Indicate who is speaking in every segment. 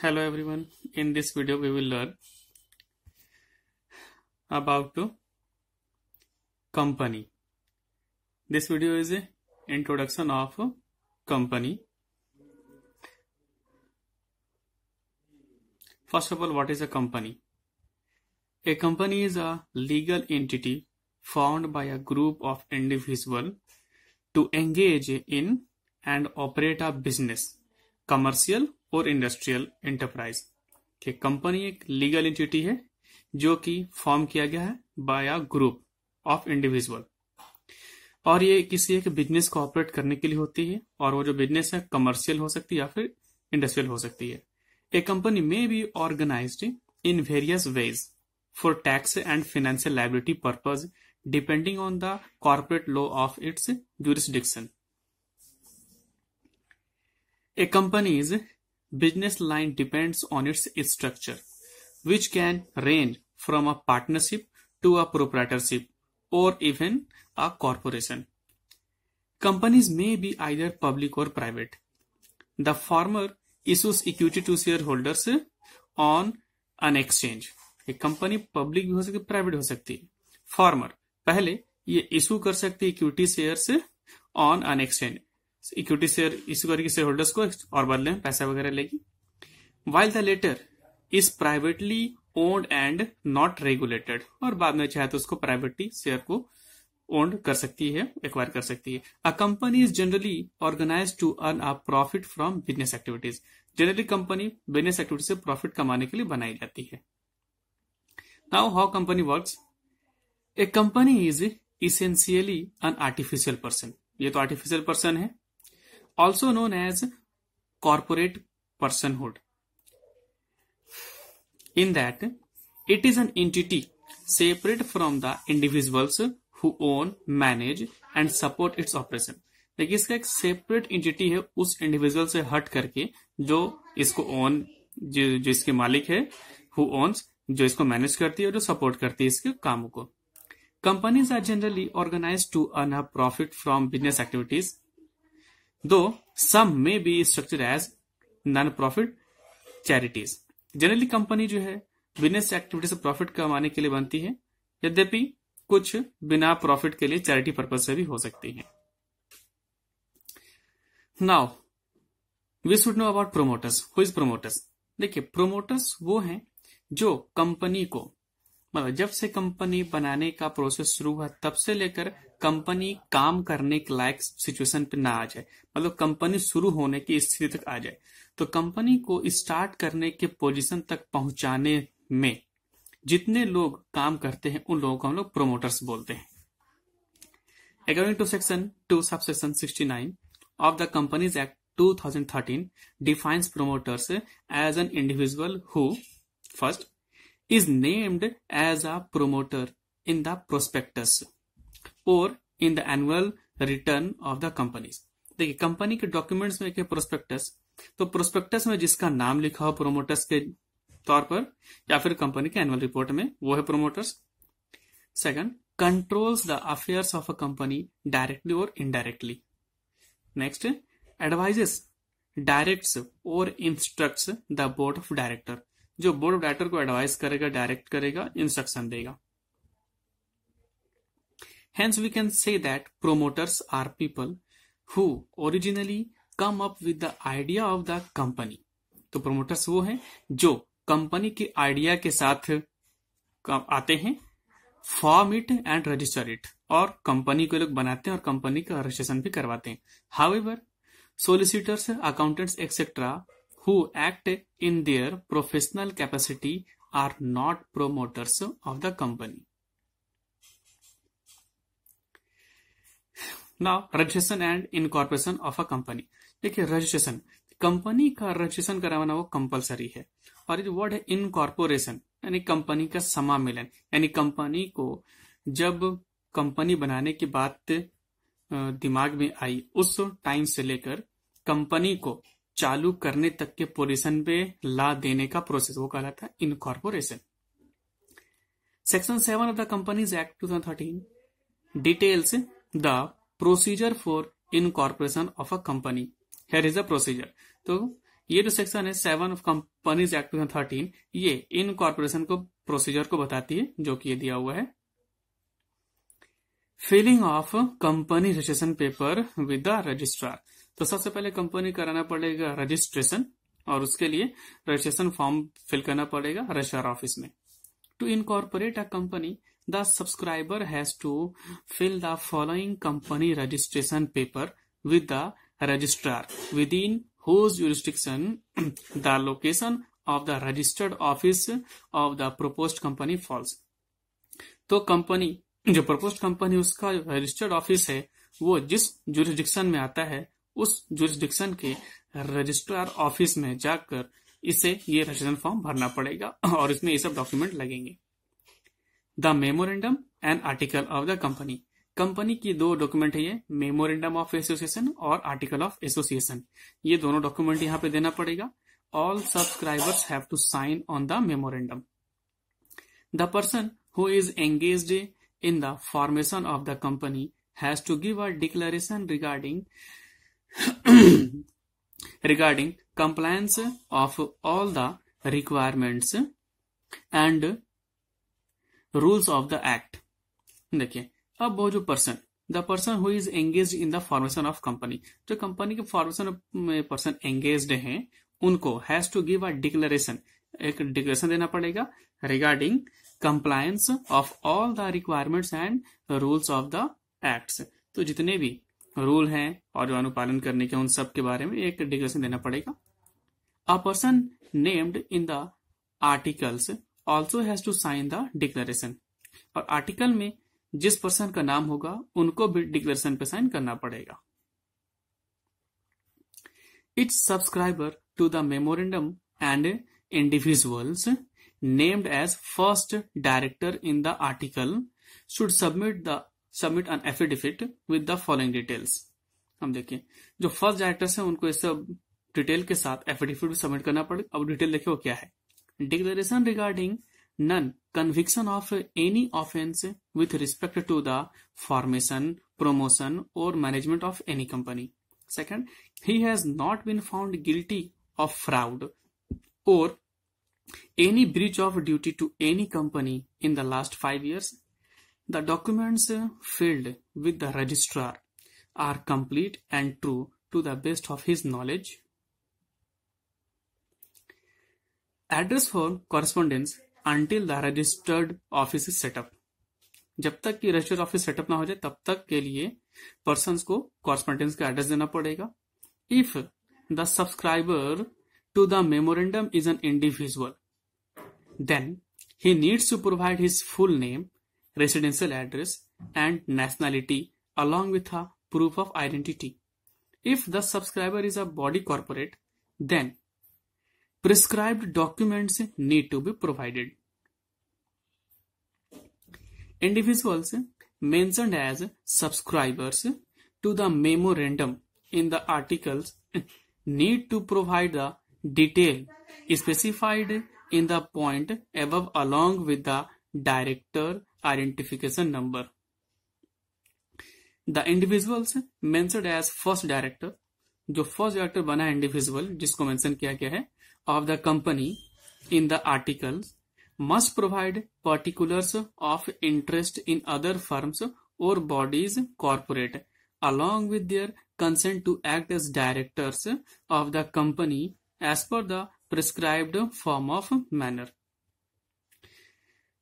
Speaker 1: Hello everyone. In this video we will learn about company. This video is a introduction of a company. First of all, what is a company? A company is a legal entity formed by a group of individuals to engage in and operate a business, commercial और industrial enterprise के company एक legal entity है, जो कि form किया गया है by a group of individual और ये किसी एक बिज़नेस को ऑपरेट करने के लिए होती है, और वो जो बिज़नेस है कमर्शियल हो सकती है या फिर इंडस्ट्रियल हो सकती है ए कंपनी में be organize in various ways for tax and financial liability purpose depending on the corporate law of its jurisdiction. A company's business line depends on its structure, which can range from a partnership to a proprietorship or even a corporation. Companies may be either public or private. The former issues equity to shareholders on an exchange. एक company public भी हो सकती है private हो सकती है farmer पहले ये इशू कर सकती है equity shares on an exchange equity share issue करके शेयर होल्डर्स को और बदले में पैसा वगैरह लेगी while the latter is privately owned and not regulated और बाद में चाहे तो उसको प्राइवेटली शेयर को ओन्ड कर सकती है एक्वायर कर सकती है। A company is generally organize to earn a profit from business activities generally company business activity से प्रॉफिट कमाने के लिए बनाई जाती है। Now how company work a company is essentially an artificial person ये तो आर्टिफिशियल पर्सन है। Also known as corporate personhood. In that, it is an entity separate from the individuals who own, manage and support its operation. देखिए इसका एक separate entity है उस individual से हट करके जो इसको ओन जो, जो इसके मालिक है हु ओन्स जो इसको मैनेज करती है और जो सपोर्ट करती है इसके कामों को companies are generally organize to earn a profit from business activities though some may be structure as non profit charities generally company जो है बिज़नेस एक्टिविटी से प्रॉफिट कमाने के लिए बनती है, यद्यपि कुछ बिना प्रॉफिट के लिए चैरिटी पर्पज से भी हो सकती है। Now we should know about promoters who is promoters देखिए प्रोमोटर्स वो हैं जो कंपनी को मतलब जब से कंपनी बनाने का प्रोसेस शुरू हुआ, तब से लेकर कंपनी काम करने के लायक सिचुएशन पे ना आ जाए। मतलब कंपनी शुरू होने की स्थिति तक आ जाए। तो कंपनी को स्टार्ट करने के पोजीशन तक पहुँचाने में जितने लोग काम करते हैं, उन लोगों को हम लोग प्रोमोटर्स बोलते हैं। According to section two sub section sixty of the companies act 2013 defines promoters as an individual who, first, is named as a promoter in the prospectus. Or in the annual return of the companies. देखिए company के documents में क्या prospectus तो prospectus में जिसका नाम लिखा हो प्रोमोटर्स के तौर पर, या फिर कंपनी के एनुअल रिपोर्ट में, वो है promoters second controls the affairs of a company directly और इनडायरेक्टली नेक्स्ट एडवाइजेस डायरेक्ट्स और instructs the board of director जो बोर्ड ऑफ़ डायरेक्टर को एडवाइस करेगा डायरेक्ट करेगा इंस्ट्रक्शन देगा। Hence we can say that promoters are people who originally come up with the idea of the company तो promoters वो हैं जो कंपनी के आइडिया के साथ आते हैं form it and register it और कंपनी को लोग बनाते हैं और कंपनी का रजिस्ट्रेशन भी करवाते हैं. However solicitors accountants etcetera who act in their professional capacity are not promoters of the company. Now, registration and incorporation of a company देखिए रजिस्ट्रेशन कंपनी का रजिस्ट्रेशन कराना वो कंपलसरी है। और जो वर्ड है इनकॉर्पोरेशन यानी कंपनी का समामिलन यानी कंपनी को जब कंपनी बनाने की बात दिमाग में आई उस टाइम से लेकर कंपनी को चालू करने तक के पोजिशन पे ला देने का प्रोसेस वो कहलाता है incorporation section seven of the companies act 2013 details the procedure for incorporation of a company here is a procedure तो ये जो सेक्शन है seven of companies act two thirteen ये इन कॉर्पोरेशन को प्रोसीजर को बताती है, जो कि ये दिया हुआ है। Filing of company registration paper with the registrar तो सबसे पहले कंपनी कराना पड़ेगा रजिस्ट्रेशन और उसके लिए रजिस्ट्रेशन फॉर्म फिल करना पड़ेगा रजिस्ट्रार ऑफ़िस में। To incorporate a company subscriber has to fill the following company registration paper with the registrar within whose jurisdiction the location of the registered office of the proposed company falls. तो company, जो propose company उसका registered office है, वो जिस jurisdiction में आता है, उस जुरिस्डिक्शन के रजिस्ट्रार ऑफ़िस में जाकर इसे ये रजिस्ट्रेशन फॉर्म भरना पड़ेगा और इसमें ये सब डॉक्यूमेंट लगेंगे the memorandum and article of the company. Company की दो डॉक्यूमेंट है ये, मेमोरेंडम ऑफ़ एसोसिएशन और आर्टिकल ऑफ़ एसोसिएशन। ये दोनों डॉक्यूमेंट यहाँ पे देना पड़ेगा। All subscribers have to sign on the memorandum the person who is engage in the formation of the company has to give a declaration regarding regarding compliance of all the requirements and rules of the act देखिए, अब वो जो person the person who is engage in the formation of company जो company के formation में person engage हैं, उनको has to give a declaration एक डिक्लेरेशन देना पड़ेगा regarding compliance of all the requirements and rules of the acts तो जितने भी रूल हैं और जो अनुपालन करने के उन सब के बारे में एक डिक्लेरेशन देना पड़ेगा। A person named in the articles also has to sign the declaration और आर्टिकल में जिस पर्सन का नाम होगा, उनको भी डिक्लेरेशन पे साइन करना पड़ेगा। Its subscriber to the memorandum and individuals named as first director in the article should submit the submit an affidavit with the following details हम देखिए, जो फ़र्स्ट डायरेक्टर्स हैं, उनको इस डिटेल के साथ एफिडेविट भी सबमिट करना पड़ेगा अब डिटेल देखिए वो क्या है। declaration regarding none conviction of any offense with respect to the formation, promotion or management of any company. Second, he has not been found guilty of fraud or any breach of duty to any company in the last five years. The documents filed with the registrar are complete and true to the best of his knowledge. Address for correspondence until the registered office is set up जब तक कि registered office setup ना हो जाए तब तक के लिए पर्सन को कॉरस्पॉन्डेंस का एड्रेस देना पड़ेगा if the subscriber to the memorandum is an individual then he needs to provide his full name residential address and nationality with a proof of identity. If the subscriber is a body corporate, then prescribed documents need to be provided individuals mentioned as subscribers to the memorandum in the articles need to provide the detail specified in the point b along with the director identification number the individuals mentioned as first director जो first director बना है individual जिसको mention किया गया है of the company in the articles must provide particulars of interest in other firms or bodies corporate along with their consent to act as directors of the company as per the prescribed form of manner.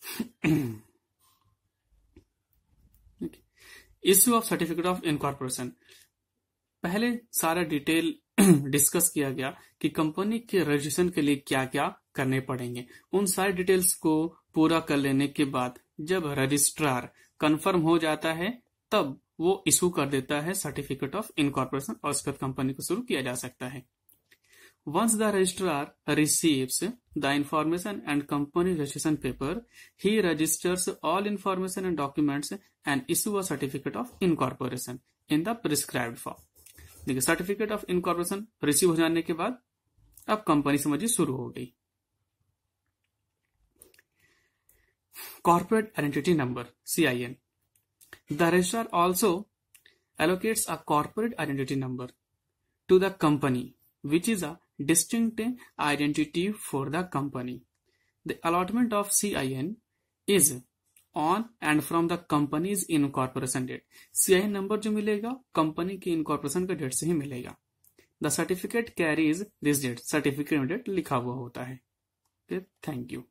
Speaker 1: Issue of certificate of incorporation पहले सारा detail discuss किया गया कि company के registration के लिए क्या क्या करने पड़ेंगे। उन सारी डिटेल्स को पूरा कर लेने के बाद जब रजिस्ट्रार कंफर्म हो जाता है, तब वो इशू कर देता है सर्टिफिकेट ऑफ़ इनकॉर्पोरेशन और उसके कंपनी को शुरू किया जा सकता है। Once the registrar receives the information and company registration paper, he registers all information and documents and issue a certificate of incorporation in the prescribed form. देखिए सर्टिफिकेट ऑफ़ इनकॉर्पोरेशन रिसीव हो जाने के बाद अब कंपनी समझिए शुरू हो गई। Corporate identity number C I N the registrar also allocates a corporate identity number to the company which is a distinct identity for the company the allotment of C I N is on and from the companies incorporation date CI number जो मिलेगा company के incorporation का date से ही मिलेगा। The certificate carries this date certificate date लिखा हुआ होता है। Thank you